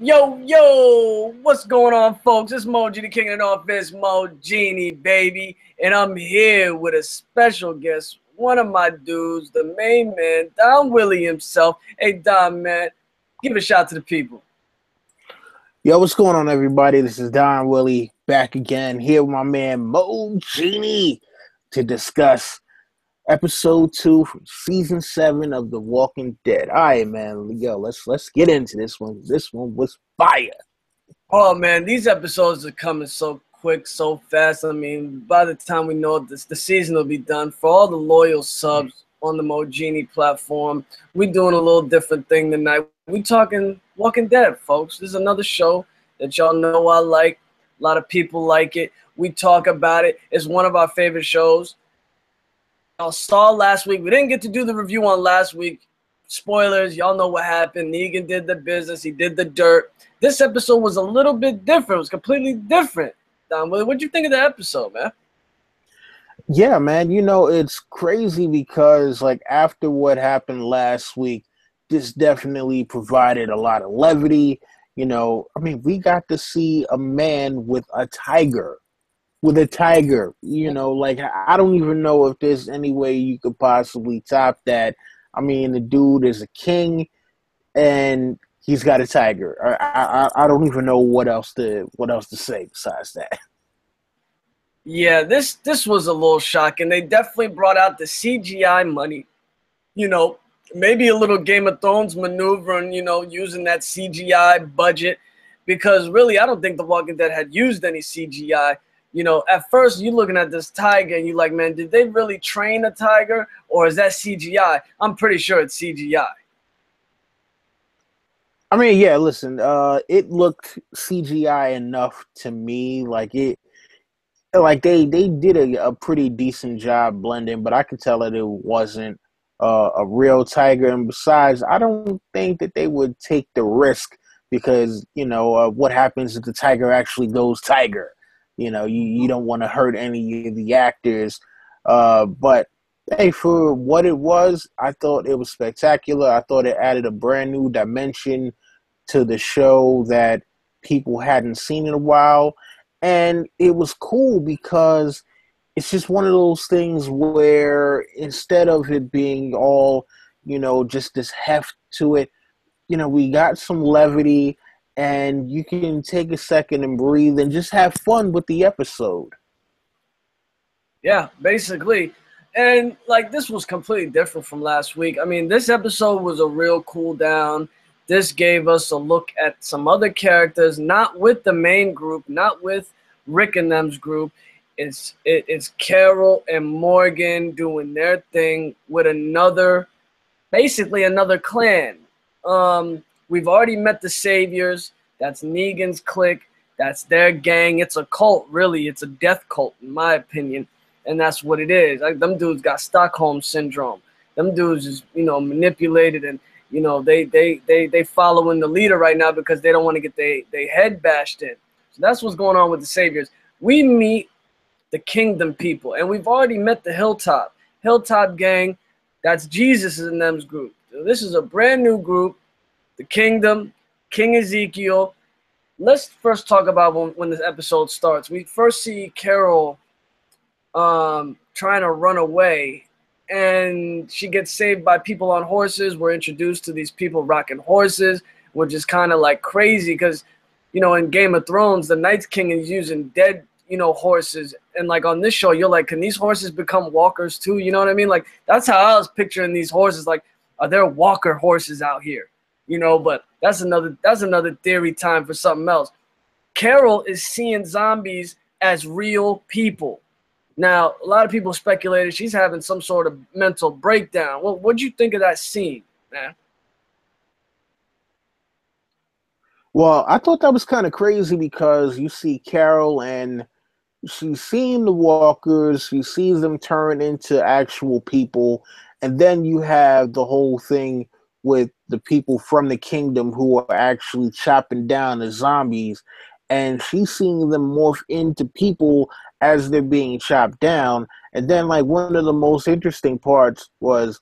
Yo, yo, what's going on, folks? It's Mo Genie King of the Office, Mo Genie, baby. And I'm here with a special guest, one of my dudes, the main man, Don Willi himself. Hey, Don, man, give a shout to the people. Yo, what's going on, everybody? This is Don Willi back again here with my man Mo Genie to discuss episode two from season seven of The Walking Dead. All right, man. Yo, let's let's get into this one. This one was fire. Oh man, these episodes are coming so quick, so fast. I mean, by the time we know this, the season will be done. For all the loyal subs on the Mogini platform, we're doing a little different thing tonight. We're talking Walking Dead, folks. This is another show that y'all know I like. A lot of people like it. We talk about it. It's one of our favorite shows y'all saw last week. We didn't get to do the review on last week. Spoilers, y'all know what happened. Negan did the business, he did the dirt. This episode was a little bit different. It was completely different. Don, what'd you think of the episode, man? Yeah, man. You know, it's crazy because, like, after what happened last week, this definitely provided a lot of levity. You know, I mean, we got to see a man with a tiger with a tiger. You know, like I don't even know if there's any way you could possibly top that. I mean, the dude is a king, and he's got a tiger. I, I I don't even know what else to what else to say besides that. Yeah, this this was a little shocking. They definitely brought out the CGI money. You know, maybe a little Game of Thrones maneuver and you know using that CGI budget because really I don't think The Walking Dead had used any CGI you know, at first you're looking at this tiger and you're like, man, did they really train a tiger or is that CGI? I'm pretty sure it's CGI. I mean, yeah, listen, uh, it looked CGI enough to me. Like it, like they they did a, a pretty decent job blending, but I could tell that it wasn't uh, a real tiger. And besides, I don't think that they would take the risk because you know uh, what happens if the tiger actually goes tiger. You know, you, you don't want to hurt any of the actors. Uh, but hey, for what it was, I thought it was spectacular. I thought it added a brand new dimension to the show that people hadn't seen in a while. And it was cool because it's just one of those things where instead of it being all, you know, just this heft to it, you know, we got some levity and you can take a second and breathe and just have fun with the episode. Yeah, basically. And like this was completely different from last week. I mean, this episode was a real cool down. This gave us a look at some other characters, not with the main group, not with Rick and them's group. It's it, it's Carol and Morgan doing their thing with another, basically another clan. Um, We've already met the Saviors. That's Negan's clique. That's their gang. It's a cult, really. It's a death cult, in my opinion. And that's what it is. Like them dudes got Stockholm syndrome. Them dudes is, you know, manipulated and you know, they they they they following the leader right now because they don't want to get their they head bashed in. So that's what's going on with the Saviors. We meet the kingdom people, and we've already met the Hilltop. Hilltop gang, that's Jesus in them's group. So this is a brand new group the kingdom, King Ezekiel. Let's first talk about when, when this episode starts. We first see Carol um, trying to run away, and she gets saved by people on horses. We're introduced to these people rocking horses, which is kind of like crazy because, you know, in Game of Thrones, the Night's King is using dead, you know, horses. And like on this show, you're like, can these horses become walkers too? You know what I mean? Like that's how I was picturing these horses. Like, are there walker horses out here? You know, but that's another that's another theory time for something else. Carol is seeing zombies as real people. Now, a lot of people speculated she's having some sort of mental breakdown. Well, what'd you think of that scene, man? Well, I thought that was kind of crazy because you see Carol and she's seeing the walkers, she sees them turn into actual people, and then you have the whole thing with the people from the kingdom who are actually chopping down the zombies and she's seeing them morph into people as they're being chopped down and then like one of the most interesting parts was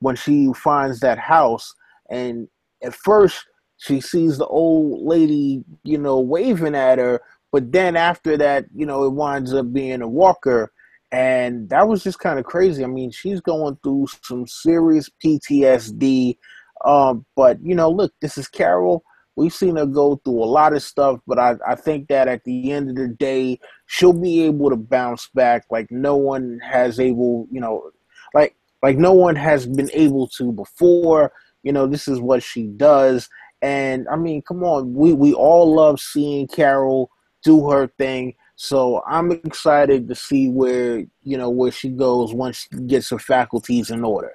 when she finds that house and at first she sees the old lady, you know, waving at her. But then after that, you know, it winds up being a walker. And that was just kind of crazy. I mean, she's going through some serious PTSD. Um, but, you know, look, this is Carol. We've seen her go through a lot of stuff, but I, I think that at the end of the day, she'll be able to bounce back like no one has able, you know, like like no one has been able to before. You know, this is what she does. And I mean, come on, we, we all love seeing Carol do her thing. So I'm excited to see where you know where she goes once she gets her faculties in order.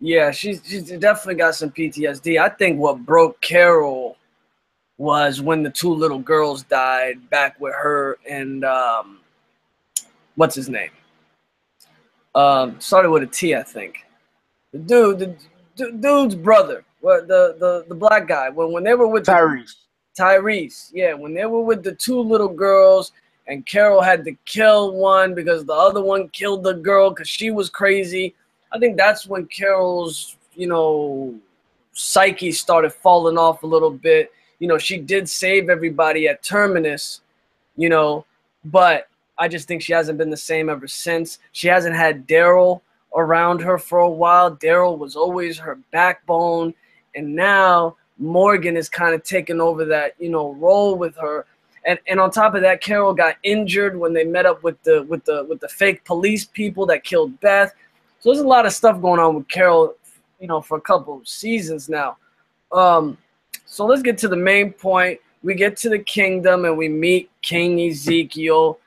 Yeah, she's she's definitely got some PTSD. I think what broke Carol was when the two little girls died back with her and um, what's his name? Um, started with a T, I think. The dude, the d- dude's brother, the, the the black guy. When when they were with Tyrese. The, Tyrese, yeah, when they were with the two little girls, and Carol had to kill one because the other one killed the girl because she was crazy. I think that's when Carol's, you know, psyche started falling off a little bit. You know, she did save everybody at Terminus, you know, but I just think she hasn't been the same ever since. She hasn't had Daryl around her for a while. Daryl was always her backbone, and now Morgan is kind of taking over that you know role with her. And and on top of that, Carol got injured when they met up with the with the with the fake police people that killed Beth. So there's a lot of stuff going on with Carol, you know, for a couple of seasons now. Um, so let's get to the main point. We get to the kingdom and we meet King Ezekiel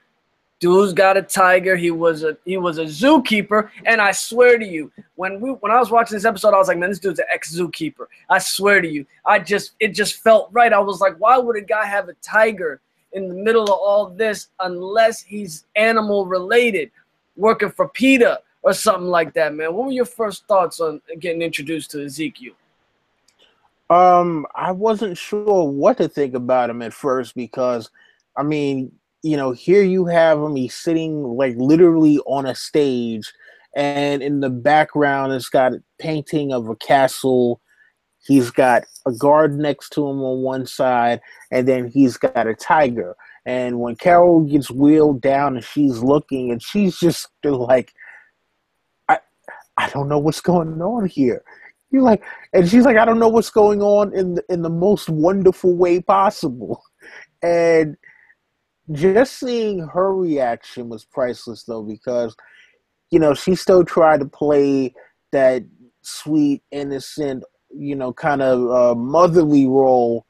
Dude's got a tiger. He was a he was a zookeeper, and I swear to you, when we when I was watching this episode, I was like, man, this dude's an ex zookeeper. I swear to you, I just it just felt right. I was like, why would a guy have a tiger in the middle of all this unless he's animal related, working for PETA or something like that, man? What were your first thoughts on getting introduced to Ezekiel? Um, I wasn't sure what to think about him at first because, I mean, you know, here you have him. He's sitting like literally on a stage, and in the background, it's got a painting of a castle. He's got a guard next to him on one side, and then he's got a tiger. And when Carol gets wheeled down and she's looking, and she's just like, I don't know what's going on here. You're like, and she's like, I don't know what's going on in the, in the most wonderful way possible. And just seeing her reaction was priceless though because you know she still tried to play that sweet innocent you know kind of uh, motherly role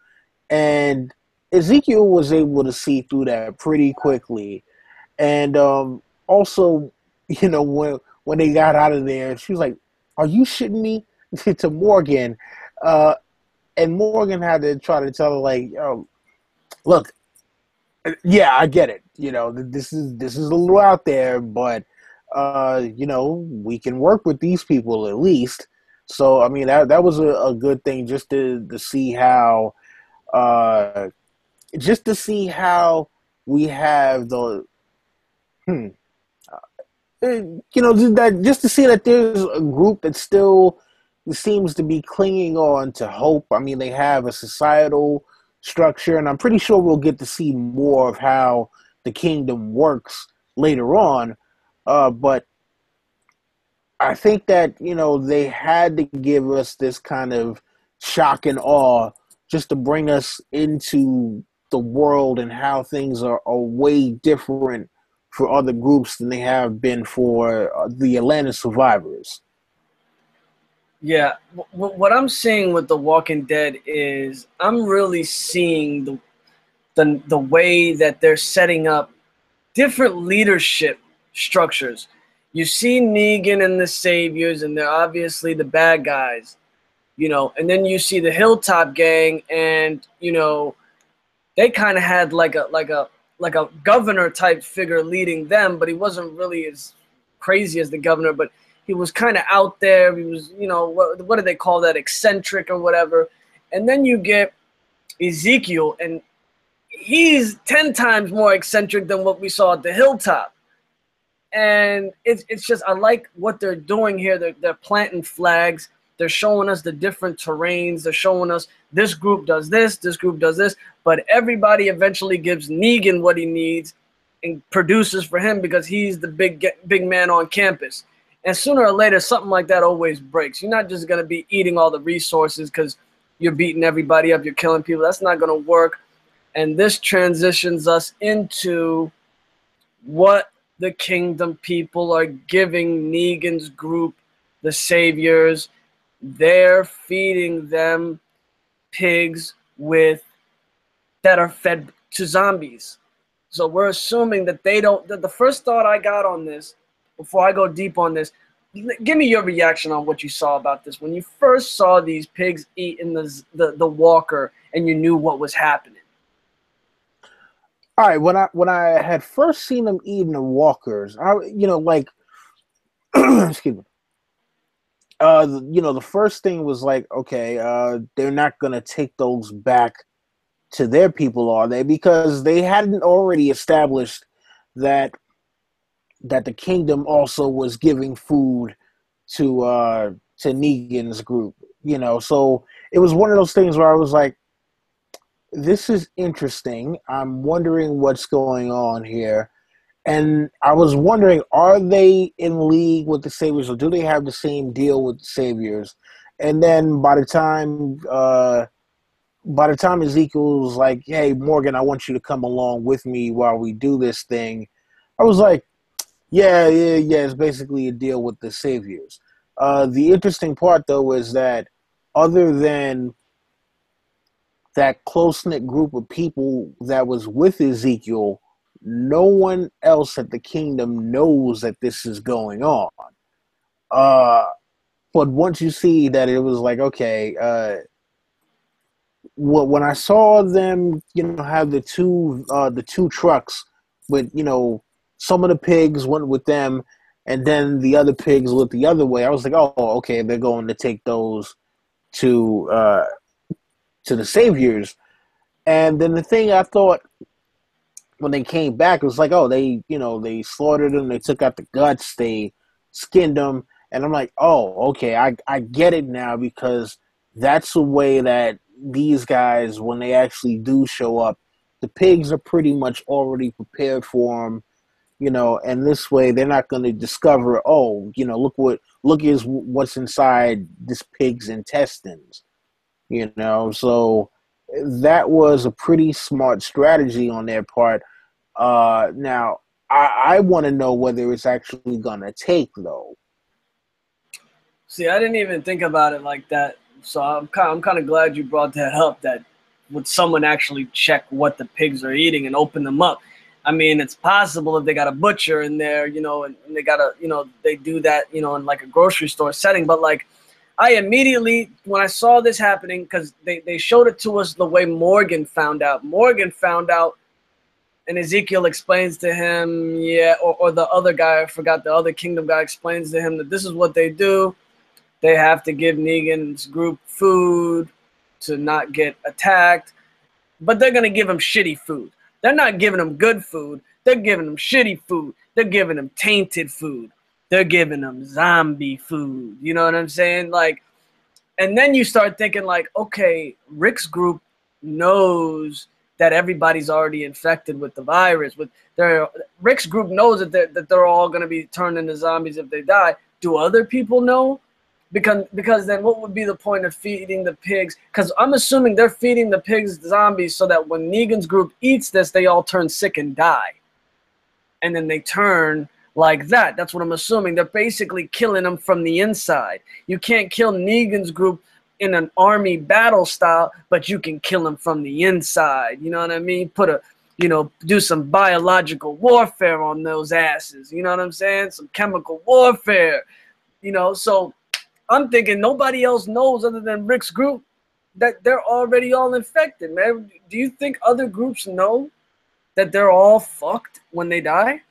and ezekiel was able to see through that pretty quickly and um, also you know when when they got out of there she was like are you shitting me to morgan uh, and morgan had to try to tell her like oh, look yeah, I get it. You know, this is this is a little out there, but uh, you know, we can work with these people at least. So I mean, that that was a, a good thing just to to see how, uh, just to see how we have the, hmm, uh, you know, that just to see that there's a group that still seems to be clinging on to hope. I mean, they have a societal structure, and I'm pretty sure we'll get to see more of how the kingdom works later on. Uh, but I think that you know they had to give us this kind of shock and awe just to bring us into the world and how things are, are way different for other groups than they have been for uh, the Atlanta survivors. Yeah, w- what I'm seeing with The Walking Dead is I'm really seeing the the the way that they're setting up different leadership structures. You see Negan and the Saviors, and they're obviously the bad guys, you know. And then you see the Hilltop Gang, and you know, they kind of had like a like a like a governor type figure leading them, but he wasn't really as crazy as the governor, but he was kind of out there. He was, you know, what, what do they call that? Eccentric or whatever. And then you get Ezekiel, and he's 10 times more eccentric than what we saw at the hilltop. And it's, it's just, I like what they're doing here. They're, they're planting flags. They're showing us the different terrains. They're showing us this group does this, this group does this, but everybody eventually gives Negan what he needs and produces for him because he's the big big man on campus. And sooner or later, something like that always breaks. You're not just gonna be eating all the resources because you're beating everybody up, you're killing people. That's not gonna work. And this transitions us into what the kingdom people are giving Negan's group, the saviors. They're feeding them pigs with that are fed to zombies. So we're assuming that they don't. That the first thought I got on this, before I go deep on this, give me your reaction on what you saw about this when you first saw these pigs eating the the, the walker and you knew what was happening. All right, when I when I had first seen them eating the walkers, I you know like, excuse me. Uh, you know, the first thing was like, okay, uh, they're not gonna take those back to their people, are they? Because they hadn't already established that that the kingdom also was giving food to uh to Negan's group, you know. So it was one of those things where I was like, this is interesting. I'm wondering what's going on here. And I was wondering, are they in league with the Saviors or do they have the same deal with the Saviors? And then by the time uh by the time Ezekiel's like, "Hey, Morgan, I want you to come along with me while we do this thing," I was like, "Yeah, yeah, yeah." It's basically a deal with the saviors. Uh, the interesting part, though, is that other than that close knit group of people that was with Ezekiel, no one else at the kingdom knows that this is going on. Uh, but once you see that it was like, okay, uh, when I saw them, you know, have the two uh, the two trucks with you know some of the pigs went with them, and then the other pigs went the other way. I was like, oh, okay, they're going to take those to uh, to the saviors. And then the thing I thought when they came back it was like, oh, they you know they slaughtered them, they took out the guts, they skinned them, and I'm like, oh, okay, I I get it now because that's the way that these guys, when they actually do show up, the pigs are pretty much already prepared for them, you know, and this way they're not going to discover, oh, you know, look what look is what's inside this pig's intestines, you know. So eh, that was a pretty smart strategy on their part. Uh, now I, I want to know whether it's actually going to take though. See, I didn't even think about it like that. So I'm kind I'm kind of glad you brought that up. That would someone actually check what the pigs are eating and open them up? I mean, it's possible if they got a butcher in there, you know, and, and they got a, you know, they do that, you know, in like a grocery store setting. But like, I immediately, when I saw this happening, because they, they showed it to us the way Morgan found out. Morgan found out, and Ezekiel explains to him, yeah, or, or the other guy, I forgot the other kingdom guy explains to him that this is what they do. They have to give Negan's group food to not get attacked, but they're gonna give him shitty food. They're not giving him good food. They're giving him shitty food. They're giving him tainted food. They're giving him zombie food. You know what I'm saying? Like, and then you start thinking like, okay, Rick's group knows that everybody's already infected with the virus. With their Rick's group knows that they're, that they're all going to be turned into zombies if they die. Do other people know? because because then what would be the point of feeding the pigs? Because I'm assuming they're feeding the pigs zombies so that when Negan's group eats this, they all turn sick and die, and then they turn like that. That's what I'm assuming. They're basically killing them from the inside. You can't kill Negan's group in an army battle style, but you can kill them from the inside. You know what I mean? Put a you know, do some biological warfare on those asses. You know what I'm saying? Some chemical warfare. You know, so I'm thinking nobody else knows other than Rick's group that they're already all infected, man. Do you think other groups know that they're all fucked when they die?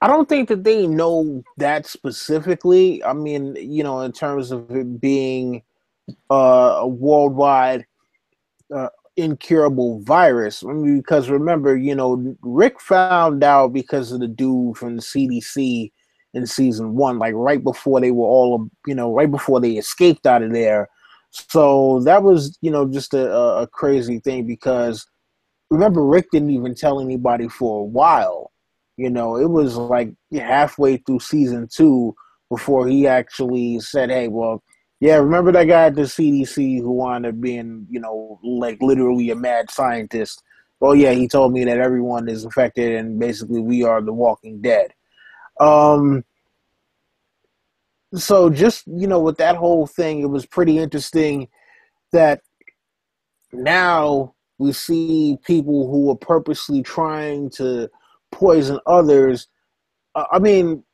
I don't think that they know that specifically. I mean, you know, in terms of it being uh, a worldwide uh, incurable virus. I mean, because remember, you know, Rick found out because of the dude from the CDC in season one, like right before they were all, you know, right before they escaped out of there. So that was, you know, just a, a crazy thing because remember Rick didn't even tell anybody for a while. You know, it was like halfway through season two before he actually said, "Hey, well, yeah, remember that guy at the CDC who wound up being, you know, like literally a mad scientist? Oh yeah, he told me that everyone is infected and basically we are the Walking Dead." Um, so just you know, with that whole thing, it was pretty interesting that now we see people who are purposely trying to poison others. Uh, I mean,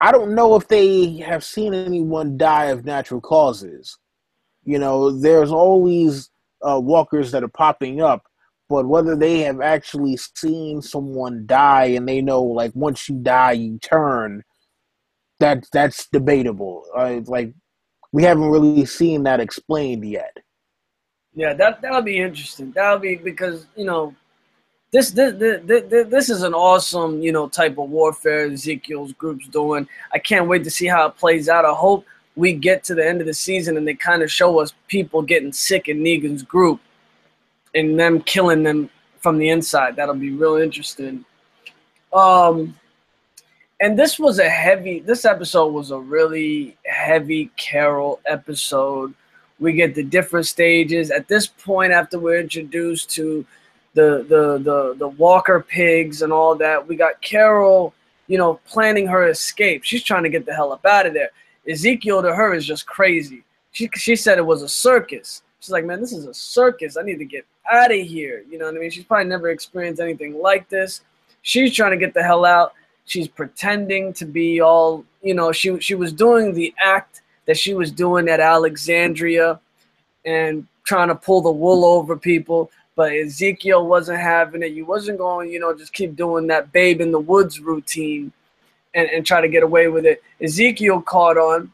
I don't know if they have seen anyone die of natural causes. You know, there's always uh, walkers that are popping up, but whether they have actually seen someone die and they know, like, once you die, you turn, that that's debatable. Uh, like, we haven't really seen that explained yet. Yeah, that that'll be interesting. That'll be because you know, this this, this this is an awesome you know type of warfare Ezekiel's group's doing. I can't wait to see how it plays out. I hope we get to the end of the season and they kind of show us people getting sick in Negan's group and them killing them from the inside. That'll be real interesting. Um, and this was a heavy. This episode was a really heavy Carol episode we get the different stages. At this point, after we're introduced to the the the the Walker pigs and all that, we got Carol, you know, planning her escape. She's trying to get the hell up out of there. Ezekiel to her is just crazy. She she said it was a circus. She's like, man, this is a circus. I need to get out of here. You know what I mean? She's probably never experienced anything like this. She's trying to get the hell out. She's pretending to be all, you know, she she was doing the act that she was doing at Alexandria and trying to pull the wool over people. But Ezekiel wasn't having it. You wasn't going, you know, just keep doing that babe in the woods routine and, and try to get away with it. Ezekiel caught on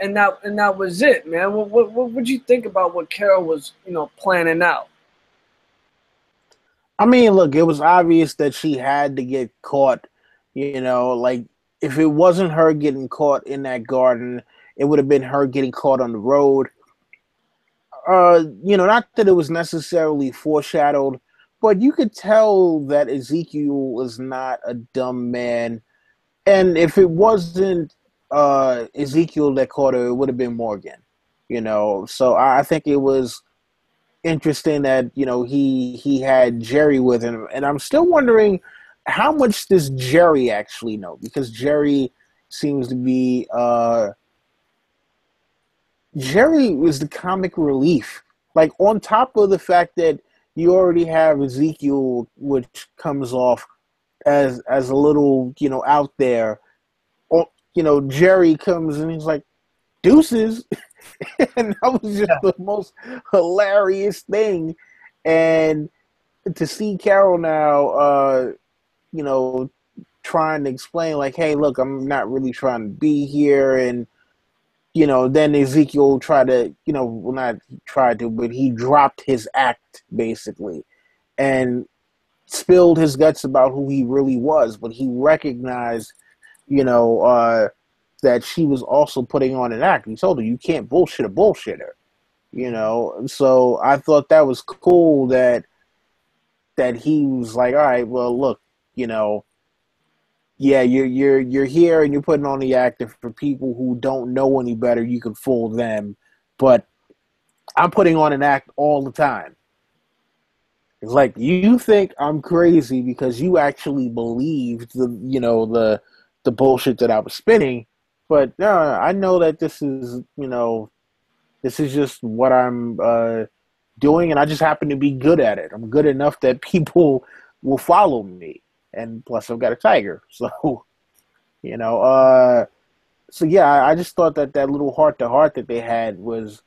and that and that was it, man. What what what would you think about what Carol was, you know, planning out? I mean, look, it was obvious that she had to get caught. You know, like if it wasn't her getting caught in that garden, it would have been her getting caught on the road. Uh, you know, not that it was necessarily foreshadowed, but you could tell that Ezekiel was not a dumb man. And if it wasn't uh, Ezekiel that caught her, it would have been Morgan. You know, so I think it was interesting that you know he he had Jerry with him, and I'm still wondering how much does Jerry actually know because Jerry seems to be uh, Jerry was the comic relief. Like on top of the fact that you already have Ezekiel, which comes off as as a little, you know, out there. Or, you know, Jerry comes and he's like, "Deuces," and that was just yeah. the most hilarious thing. And to see Carol now, uh, you know, trying to explain like, "Hey, look, I'm not really trying to be here," and you know, then Ezekiel tried to, you know, well, not tried to, but he dropped his act basically and spilled his guts about who he really was. But he recognized, you know, uh, that she was also putting on an act. He told her, you can't bullshit a bullshitter, you know. So I thought that was cool that that he was like, all right, well, look, you know, yeah, you're you're you're here and you're putting on the actor for people who don't know any better. You can fool them, but I'm putting on an act all the time. It's like you think I'm crazy because you actually believed the you know the the bullshit that I was spinning, but no, I know that this is you know this is just what I'm uh, doing, and I just happen to be good at it. I'm good enough that people will follow me and plus I've got a tiger. So, you know, uh, so yeah, I just thought that that little heart to heart that they had was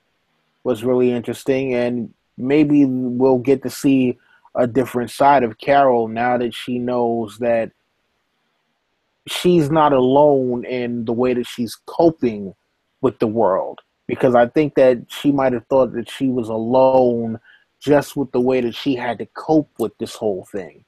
was really interesting, and maybe we'll get to see a different side of Carol now that she knows that she's not alone in the way that she's coping with the world. Because I think that she might have thought that she was alone just with the way that she had to cope with this whole thing.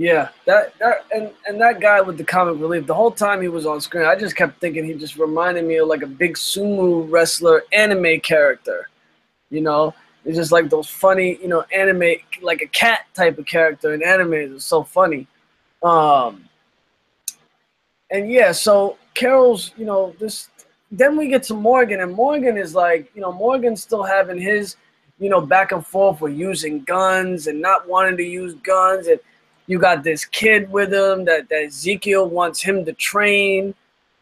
Yeah, that that and and that guy with the comic relief, the whole time he was on screen, I just kept thinking he just reminded me of like a big sumo wrestler anime character. You know, it's just like those funny, you know, anime like a cat type of character in anime. It's so funny. Um, and yeah, so Carol's, you know, this. Then we get to Morgan, and Morgan is like, you know, Morgan's still having his, you know, back and forth with using guns and not wanting to use guns, and you got this kid with him that, that Ezekiel wants him to train,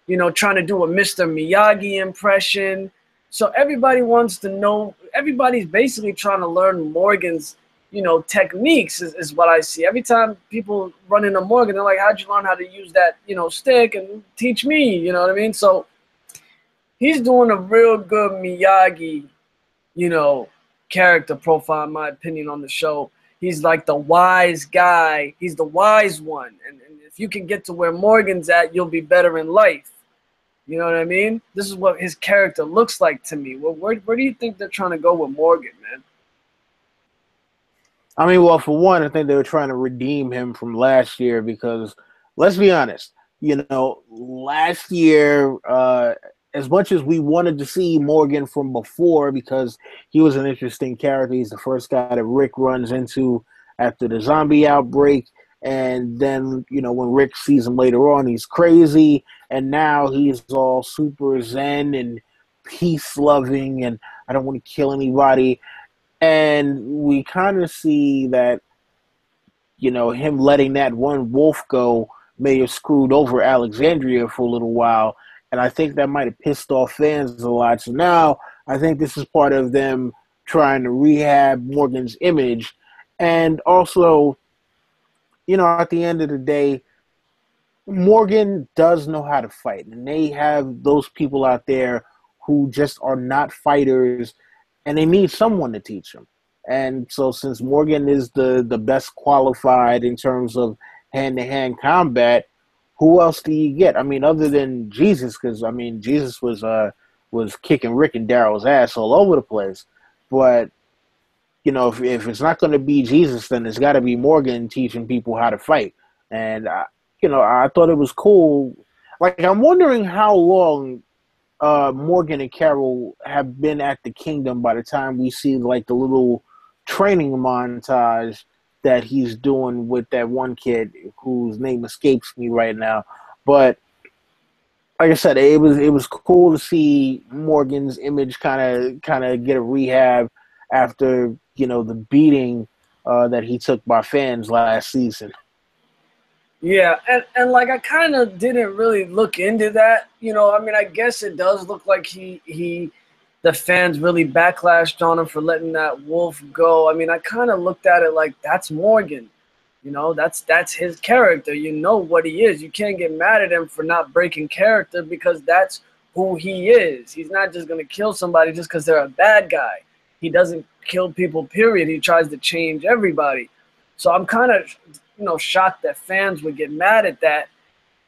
you know, trying to do a Mr. Miyagi impression. So everybody wants to know, everybody's basically trying to learn Morgan's, you know, techniques is, is what I see. Every time people run into Morgan, they're like, how'd you learn how to use that, you know, stick and teach me, you know what I mean? So he's doing a real good Miyagi, you know, character profile, in my opinion, on the show he's like the wise guy. He's the wise one. And, and if you can get to where Morgan's at, you'll be better in life. You know what I mean? This is what his character looks like to me. Well, where, where do you think they're trying to go with Morgan, man? I mean, well, for one, I think they were trying to redeem him from last year because, let's be honest, you know, last year, uh, as much as we wanted to see Morgan from before because he was an interesting character, he's the first guy that Rick runs into after the zombie outbreak. And then, you know, when Rick sees him later on, he's crazy. And now he's all super zen and peace loving and I don't want to kill anybody. And we kind of see that, you know, him letting that one wolf go may have screwed over Alexandria for a little while and I think that might have pissed off fans a lot. So now I think this is part of them trying to rehab Morgan's image, and also, you know, at the end of the day, Morgan does know how to fight, and they have those people out there who just are not fighters, and they need someone to teach them. And so, since Morgan is the the best qualified in terms of hand to hand combat, who else do you get? I mean, other than Jesus, because I mean, Jesus was uh was kicking Rick and Daryl's ass all over the place. But you know, if if it's not going to be Jesus, then it's got to be Morgan teaching people how to fight. And uh, you know, I thought it was cool. Like, I'm wondering how long uh, Morgan and Carol have been at the kingdom by the time we see like the little training montage that he's doing with that one kid whose name escapes me right now. But like I said, it was it was cool to see Morgan's image kind of kind of get a rehab after you know the beating uh, that he took by fans last season. Yeah, and, and like I kind of didn't really look into that. You know, I mean, I guess it does look like he he the fans really backlashed on him for letting that wolf go. I mean, I kind of looked at it like that's Morgan. You know, that's that's his character. You know what he is. You can't get mad at him for not breaking character because that's who he is. He's not just going to kill somebody just because they're a bad guy. He doesn't kill people, period. He tries to change everybody. So I'm kind of, you know, shocked that fans would get mad at that,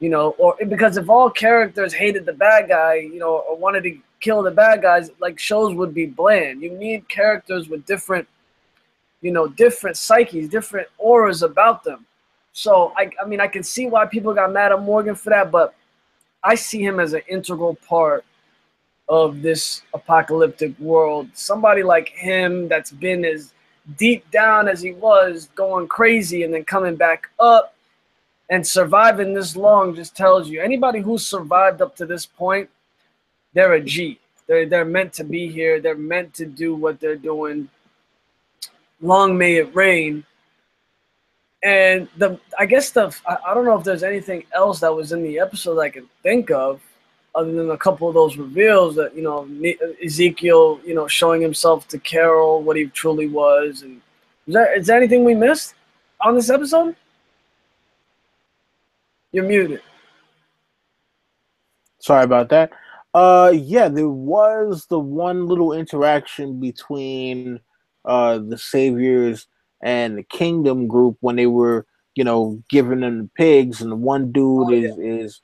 you know, or because if all characters hated the bad guy, you know, or wanted to kill the bad guys, like shows would be bland. You need characters with different, you know, different psyches, different auras about them. So I, I mean, I can see why people got mad at Morgan for that, but I see him as an integral part of this apocalyptic world. Somebody like him that's been as deep down as he was, going crazy and then coming back up and surviving this long just tells you anybody who's survived up to this point they're a G. They're they're meant to be here. They're meant to do what they're doing. Long may it reign. And the I guess the I, I don't know if there's anything else that was in the episode I can think of, other than a couple of those reveals that you know Ezekiel you know showing himself to Carol what he truly was. And is there is there anything we missed on this episode? You're muted. Sorry about that. Uh, yeah, there was the one little interaction between uh the saviors and the kingdom group when they were, you know, giving them the pigs, and the one dude oh, is yeah. is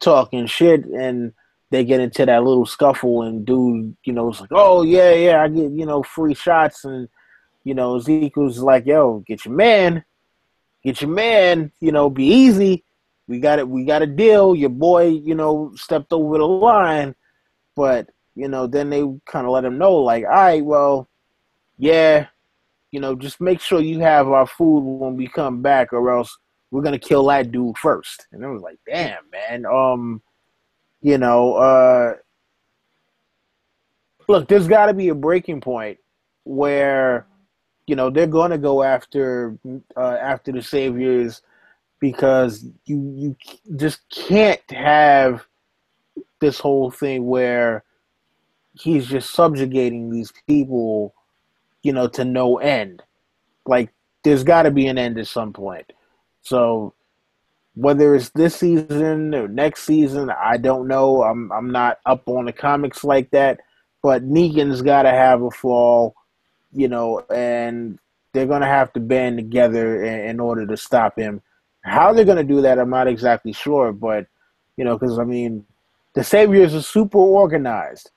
talking shit, and they get into that little scuffle, and dude, you know, it's like, oh yeah, yeah, I get you know free shots, and you know Ezekiel's like, yo, get your man. get your man, you know, be easy. We got it. We got a deal. Your boy, you know, stepped over the line, but you know, then they kind of let him know, like, all right, well, yeah, you know, just make sure you have our food when we come back, or else we're gonna kill that dude first. And I was like, damn, man. Um, you know, uh, look, there's got to be a breaking point where, you know, they're gonna go after uh, after the saviors because you you just can't have this whole thing where he's just subjugating these people, you know, to no end. Like there's got to be an end at some point. So whether it's this season or next season, I don't know. I'm I'm not up on the comics like that, but Negan's got to have a fall, you know, and they're gonna have to band together in, in order to stop him. How they're gonna do that, I'm not exactly sure, but you know, because I mean, the Saviors are super organized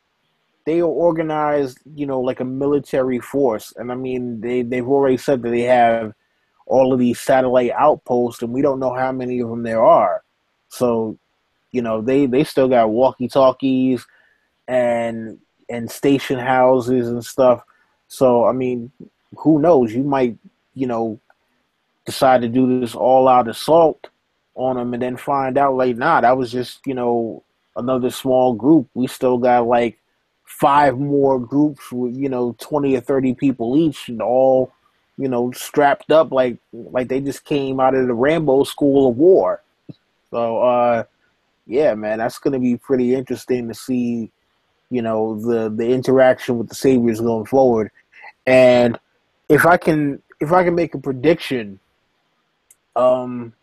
they are organized, you know, like a military force. And I mean, they they've already said that they have all of these satellite outposts, and we don't know how many of them there are. So, you know, they they still got walkie talkies and and station houses and stuff. So, I mean, who knows? You might, you know, decide to do this all out assault on them and then find out like, nah, that was just, you know, another small group. We still got like five more groups with you know 20 or 30 people each and all you know strapped up like like they just came out of the rambo school of war so uh yeah man that's gonna be pretty interesting to see you know the the interaction with the saviors going forward and if i can if i can make a prediction um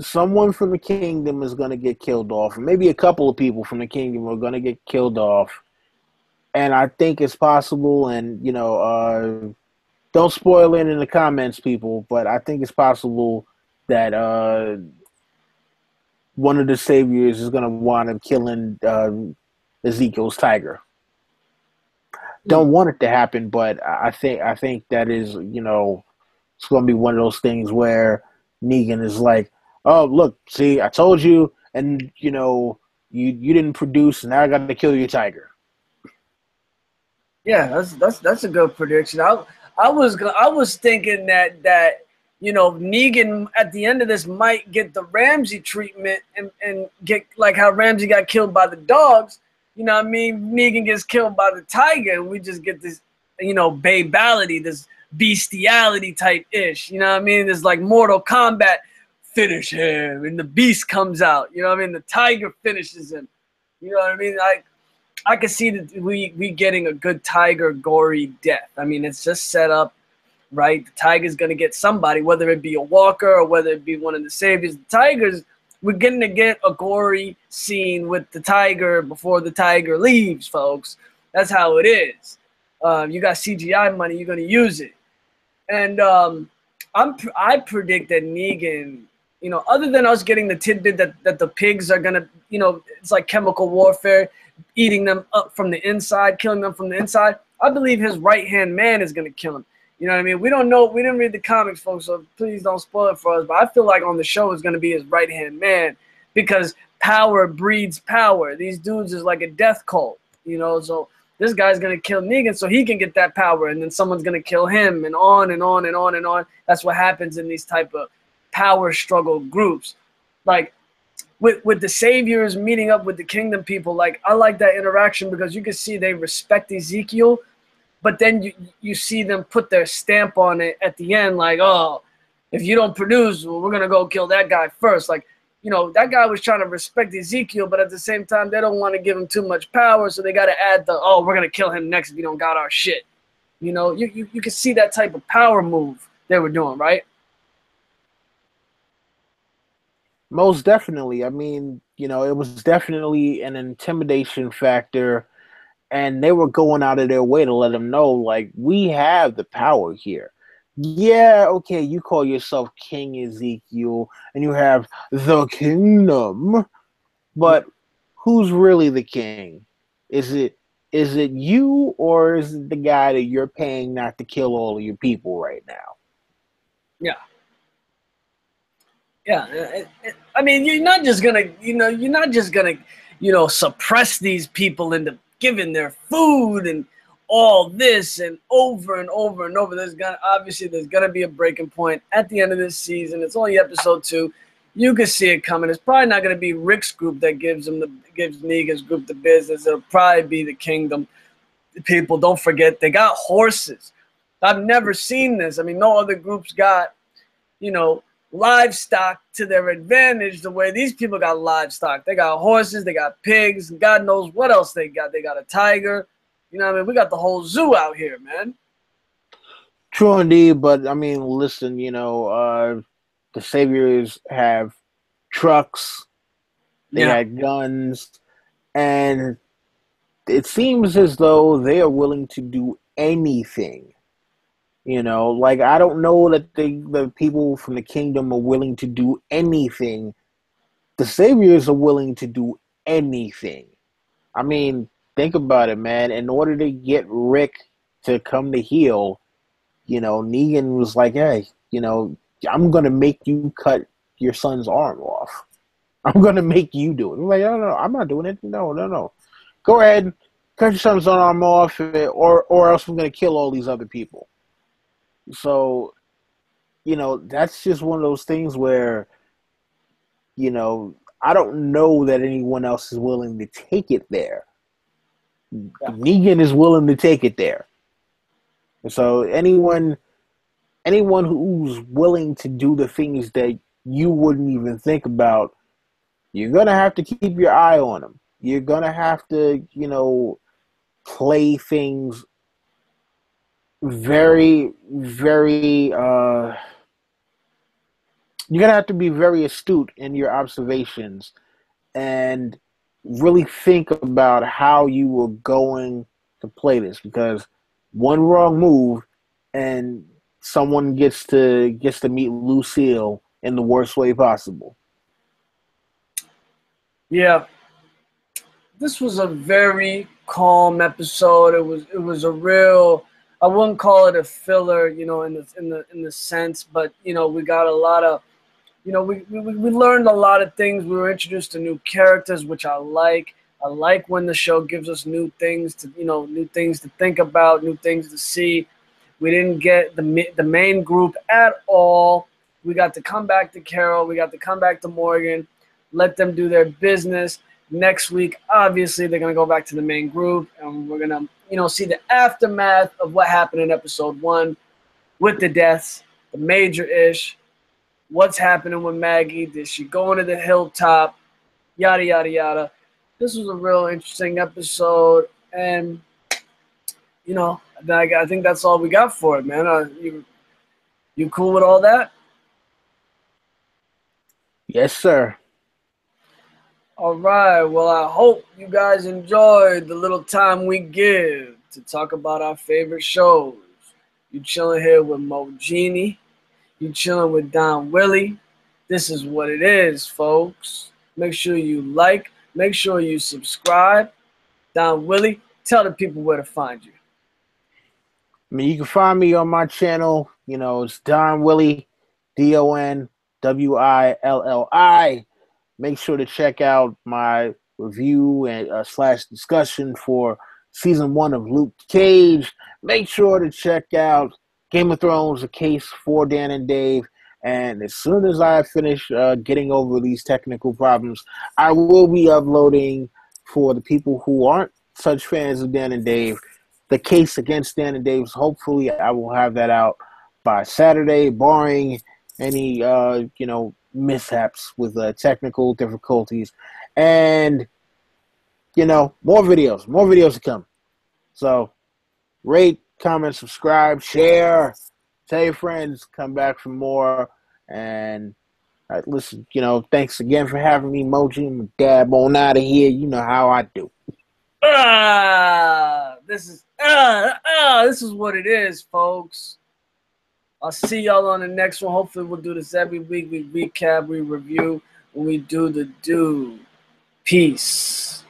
someone from the kingdom is going to get killed off, maybe a couple of people from the kingdom are going to get killed off. And I think it's possible, and you know, uh, don't spoil it in the comments, people. But I think it's possible that uh, one of the saviors is going to wind up killing uh, Ezekiel's tiger. Don't want it to happen, but I think I think that is you know it's going to be one of those things where Negan is like, oh look, see, I told you, and you know, you you didn't produce, and now I got to kill your tiger. Yeah, that's that's that's a good prediction. I I was I was thinking that that you know Negan at the end of this might get the Ramsay treatment and and get like how Ramsay got killed by the dogs. You know what I mean? Negan gets killed by the tiger, and we just get this you know babality, this bestiality type ish. You know what I mean? There's like Mortal Kombat finish him, and the beast comes out. You know what I mean? The tiger finishes him. You know what I mean? I I can see that we we getting a good tiger gory death. I mean, it's just set up right. The tiger's gonna get somebody, whether it be a walker or whether it be one of the saviors. The tigers, we're getting to get a gory scene with the tiger before the tiger leaves, folks. That's how it is. Um, you got CGI money, you're gonna use it, and um, I'm I predict that Negan you know, other than us getting the tidbit that, that the pigs are gonna, you know, it's like chemical warfare, eating them up from the inside, killing them from the inside. I believe his right hand man is gonna kill him. You know what I mean? We don't know. We didn't read the comics, folks, so please don't spoil it for us. But I feel like on the show is gonna be his right hand man because power breeds power. These dudes is like a death cult, you know. So this guy's gonna kill Negan so he can get that power, and then someone's gonna kill him, and on and on and on and on. That's what happens in these type of power struggle groups. Like with with the saviors meeting up with the kingdom people, like I like that interaction because you can see they respect Ezekiel, but then you you see them put their stamp on it at the end, like, oh, if you don't produce, well, we're gonna go kill that guy first. Like, you know, that guy was trying to respect Ezekiel, but at the same time, they don't want to give him too much power, so they gotta add the oh, we're gonna kill him next if you don't got our shit. You know, you, you, you can see that type of power move they were doing, right? Most definitely. I mean, you know, it was definitely an intimidation factor, and they were going out of their way to let them know, like, we have the power here. Yeah, okay, you call yourself King Ezekiel, and you have the kingdom, but who's really the king? Is it is it you or is it the guy that you're paying not to kill all of your people right now? Yeah. Yeah. Uh, it, I mean, you're not just gonna, you know, you're not just gonna, you know, suppress these people into giving their food and all this and over and over and over. There's gonna obviously there's gonna be a breaking point at the end of this season. It's only episode two. You can see it coming. It's probably not gonna be Rick's group that gives him the gives Negan's group the business. It'll probably be the Kingdom people. Don't forget they got horses. I've never seen this. I mean, no other groups got, you know, livestock to their advantage the way these people got livestock. They got horses, they got pigs, God knows what else they got. They got a tiger. You know what I mean? We got the whole zoo out here, man. True indeed, but I mean, listen, you know, uh, the saviors have trucks, they yeah. had guns, and it seems as though they are willing to do anything. You know, like I don't know that the the people from the kingdom are willing to do anything. The saviors are willing to do anything. I mean, think about it, man. In order to get Rick to come to heel, you know, Negan was like, "Hey, you know, I'm gonna make you cut your son's arm off. I'm gonna make you do it." I'm like, "No, no, I'm not doing it. No, no, no. Go ahead, cut your son's arm off, or or else I'm gonna kill all these other people." So, you know, that's just one of those things where, you know, I don't know that anyone else is willing to take it there. Yeah. Negan is willing to take it there. So anyone anyone who's willing to do the things that you wouldn't even think about, you're gonna have to keep your eye on them. You're gonna have to, you know, play things very, very. Uh, you're gonna have to be very astute in your observations, and really think about how you were going to play this because one wrong move and someone gets to gets to meet Lucille in the worst way possible. Yeah. This was a very calm episode. It was it was a real I wouldn't call it a filler, you know, in the in the in the sense, but you know, we got a lot of you know, we, we, we learned a lot of things. We were introduced to new characters, which I like. I like when the show gives us new things to, you know, new things to think about, new things to see. We didn't get the the main group at all. We got to come back to Carol. We got to come back to Morgan. Let them do their business. Next week, obviously, they're gonna go back to the main group, and we're gonna, you know, see the aftermath of what happened in episode one with the deaths, the major ish what's happening with Maggie? Did she go into the hilltop? Yada yada yada. This was a real interesting episode, and you know, I think that's all we got for it, man. Uh, you you cool with all that? Yes, sir. All right. Well, I hope you guys enjoyed the little time we give to talk about our favorite shows. You chilling here with Mo Genie you chilling with Don Willi. This is what it is, folks. Make sure you like, make sure you subscribe. Don Willi, tell the people where to find you. I mean, you can find me on my channel. You know, it's Don Willi, D O N W I L L I. Make sure to check out my review and uh, slash discussion for season one of Luke Cage. Make sure to check out Game of Thrones, a case for Dan and Dave. And as soon as I finish uh, getting over these technical problems, I will be uploading for the people who aren't such fans of Dan and Dave the case against Dan and Dave. Hopefully, I will have that out by Saturday, barring any uh, you know mishaps with uh, technical difficulties, and you know more videos, more videos to come. So, rate, comment, subscribe, share, tell your friends, come back for more. And uh, listen, you know, thanks again for having me, Moji. I'm dab on out of here. You know how I do. Ah, this is ah, ah, this is what it is, folks. I'll see y'all on the next one. Hopefully, we'll do this every week. We recap, we review, we do the do. Peace.